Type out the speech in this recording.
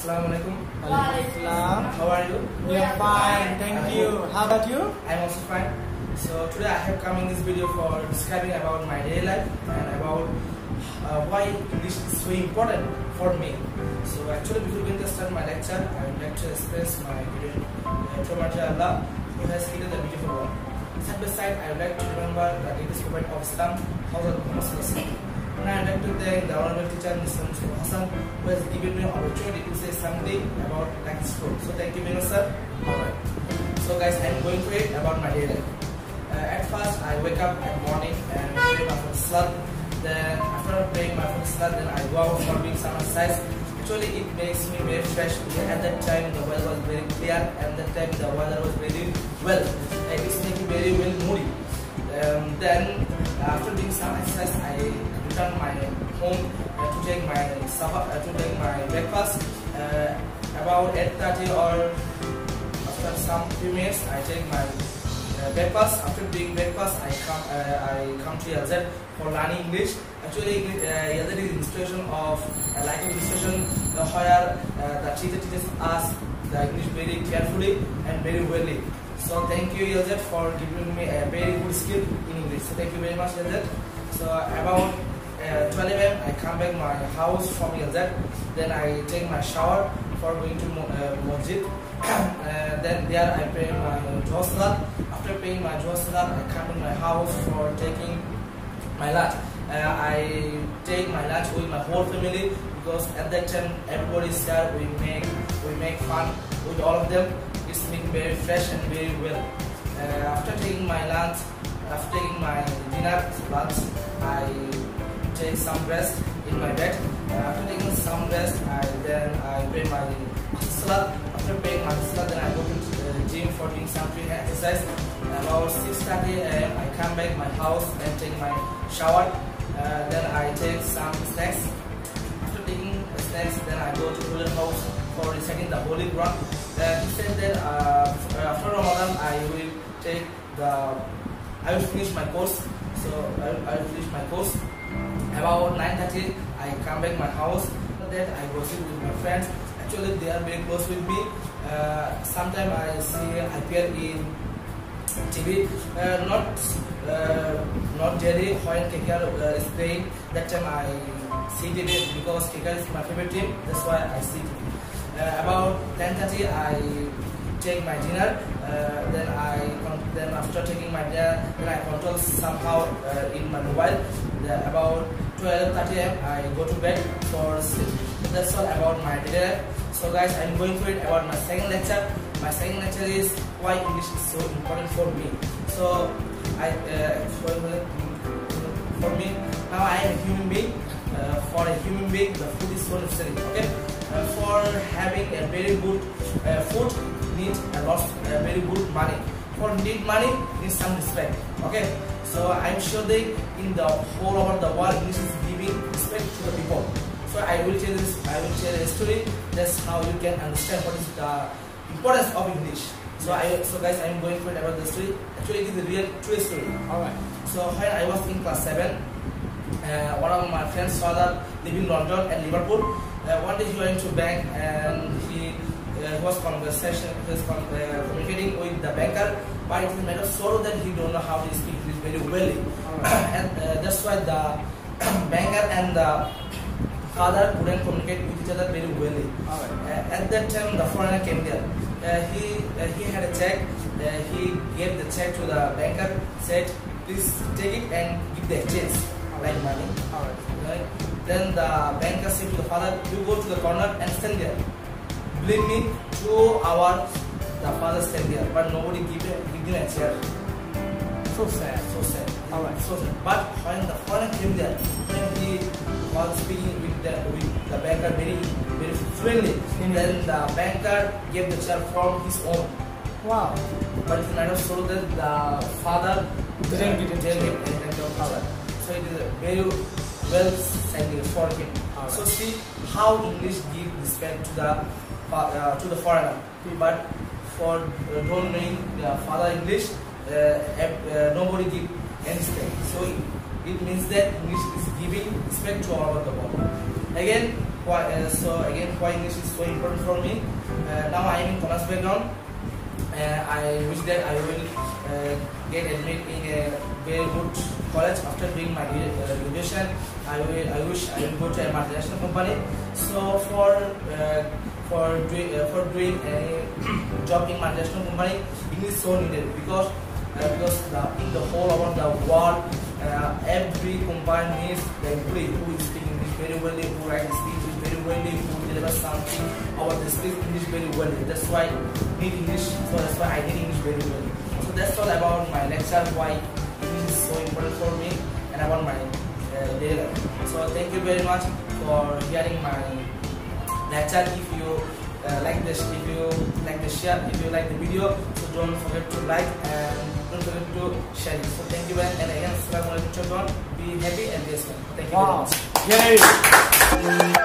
Assalamu alaikum. How are you? We are fine, thank you. How about you? I'm also fine. So today I have come in this video for describing about my daily life and about uh, why English is so important for me. So actually before going to start my lecture, I would like to express my gratitude to Allah who has created the beautiful one. Side by side, I would like to remember the greatest prophet of Islam, Hazrat Muhammad and I thank the honorable teacher, Mr. Mustafa Hassan, who has given me opportunity to say something about tax code. So thank you much, sir. Alright. So guys, I'm going to it about my day life. Uh, at first, I wake up at morning and pray my first salat. Then after praying my first salat, then I go out for doing some exercise. Actually, it makes me very fresh. At that time, the weather was very clear, and that time the weather was very well. Uh, it's making very well moody. Um, then after doing some exercise, I return my home uh, to take my supper, uh, to take my breakfast. Uh, about 8:30 or after some few minutes, I take my uh, breakfast. After doing breakfast, I come uh, I come to ELZ for learning English. Actually, uh, ELZ is institution of uh, like institution where uh, the teacher teaches us the English very carefully and very well. So thank you ELZ for giving me a very good skill in English. So thank you very much ELZ. So about uh, 12 a.m. I come back my house from ELZ. Then I take my shower for going to uh, masjid. uh, then there I pay my Salat. After paying my Salat, I come in my house for taking my lunch. Uh, I take my lunch with my whole family because at that time everybody there. We make we make fun with all of them. It's making very fresh and very well. Uh, after taking my lunch, after taking my dinner lunch, I take some rest in my bed. Uh, after taking some rest, I then I pray my salat. After praying my salat, then I go to the gym for doing some free exercise. About 6:30 a.m., I come back my house and take my shower. Uh, then I take some snacks. After taking the snacks, then I go to the house for reciting the Holy. Uh, he said that uh, after Ramadan, I will take the I will finish my course. So I will, I will finish my course. About 9:30, I come back my house. After that, I go sit with my friends. Actually, they are very close with me. Uh, Sometimes I see appear in TV. Uh, not uh, not daily when KKR uh, is playing. That time I see TV because KKR is my favorite team. That's why I see TV. Uh, about 10:30, I take my dinner. Uh, then I then after taking my dinner, then I control somehow uh, in my mobile. Then about 12:30 am, I go to bed for sleep. That's all about my dinner. So guys, I'm going to it about my second lecture. My second lecture is why English is so important for me. So I uh, for, for me now I am a human being. Uh, for a human being, the food is so necessary. Okay, uh, for having a very good uh, food, need a lot, uh, very good money. For need money, need some respect. Okay, so I'm sure that in the whole over the world, English is giving respect to the people. So I will share this. I will share a story. That's how you can understand what is the importance of English. So I, so guys, I'm going to about the story. Actually, it is a real true story. All right. So when I was in class seven, uh, one of my friends' father live in London and Liverpool. Uh, one day he went to bank and he was conversation, was con- uh, communicating with the banker, but it is a matter of sorrow that he don't know how to speak English very well. and uh, that's why the banker and the father couldn't communicate with each other very well. Right. Uh, at that time, the foreigner came there. Uh, he uh, he had a check. Uh, he gave the check to the banker. Said, "Please take it and give the exchange like money." All right. Right? Then the banker said to the father, "You go to the corner and stand there." Believe me, two hours the father stand there, but nobody give give a chair. So sad. So sad. All right. So sad. But when the foreigner came there, when he was speaking with the with the banker very very friendly, Mhm. then the banker gave the chair from his own. Wow. But it's not so that the father Didn't get it. didn't get any kind of All chair. right. So it is a very well said for him. Right. So see how English give respect to the uh, to the foreigner, but for uh, don't knowing the father English, uh, uh, nobody give any respect. So it, means that English is giving respect to all over the world. Again, why uh, so again why English is so important for me. Uh, now I am in commerce background. Uh, I wish that I will uh, get admitted in a very good college after doing my uh, graduation. I will I wish I will go to a multinational company. So for uh, for doing uh, for doing a job in multinational company, English is so needed because uh, because the, in the whole around the world, uh, every company needs the employee who is speaking English very well, who writes speech very well, who delivers something or they speak English very well. That's why I need English. So that's why I need English very well. So that's all about my lecture. Why English is so important for me and about my uh, daily life. So thank you very much for hearing my lecture. If you uh, like this, if you like the share, if you like the video, so don't forget to like and don't forget to share it. So thank you very much and again, Assalamualaikum. Be happy and be safe. Thank you Wow. very much. Yay.